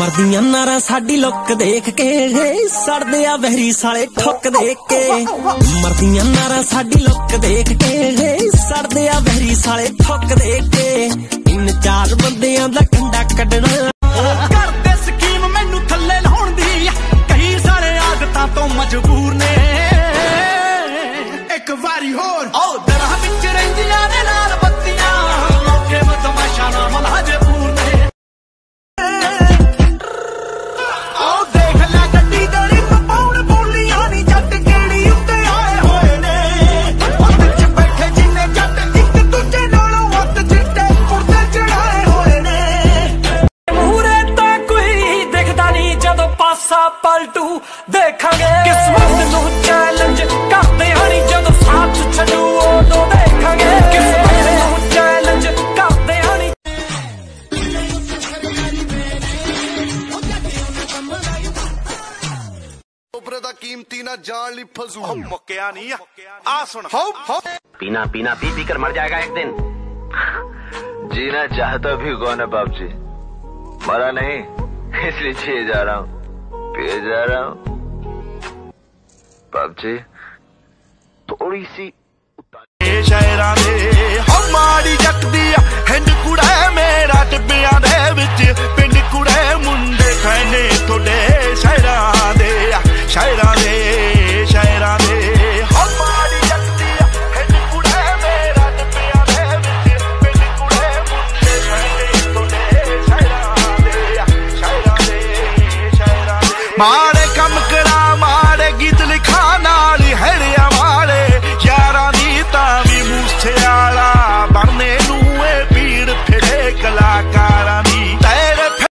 ਮਰਦੀਆਂ ਨਾਰਾਂ ਸਾਡੀ ਲੁੱਕ ਦੇਖ ਕੇ ਸੜਦੇ ਆ ਵਹਿਰੀ ਸਾਲੇ ਠੁੱਕ ਦੇਖ ਕੇ। ਮਰਦੀਆਂ ਨਾਰਾਂ ਸਾਡੀ ਲੁੱਕ ਦੇਖ ਕੇ ਸੜਦੇ ਆ ਵਹਿਰੀ ਸਾਲੇ ਠੁੱਕ ਦੇਖ ਕੇ। ਤਿੰਨ ਚਾਰ ਬੰਦਿਆਂ ਦਾ ਕੰਡਾ ਕੱਢਣਾ। ਕਰਦੇ ਸਕੀਮ ਮੈਨੂੰ ਥੱਲੇ ਲਾਉਣ ਦੀ ਕਈ ਸਾਰੇ ਆਦਤਾਂ ਤੋਂ ਮਜਬੂਰ ਨੇ। ਇੱਕ ਵਾਰੀ ਹੋਰ। ਉਹ ਪਲਟੂ ਦੇਖਾਂਗੇ ਕਿਸਮਤ ਨੂੰ ਚੈਲੰਜ ਕਰਦੇ ਹਣੀ ਜਦੋਂ ਸਾਥ ਛੱਡੂ ਉਦੋਂ ਦੇਖਾਂਗੇ ਕਿਸਮਤ ਨੂੰ ਚੈਲੰਜ ਕਰਦੇ ਹਣੀ ਉਪਰੇ ਦਾ ਕੀਮਤੀ ਨਾ ਜਾਣ ਲਈ ਫਜ਼ੂਲ ਮੁੱਕਿਆ ਨਹੀਂ ਆ ਸੁਣ ਹਾਉ ਹਾਉ पीना पीना पी पी कर मर जाएगा एक दिन जीना चाहता भी कौन है बाप जी मरा नहीं इसलिए जिए जा रहा हूँ लिए जा रहा हूँ बाबजी थोड़ी सी शायरा ने हमारी जगदी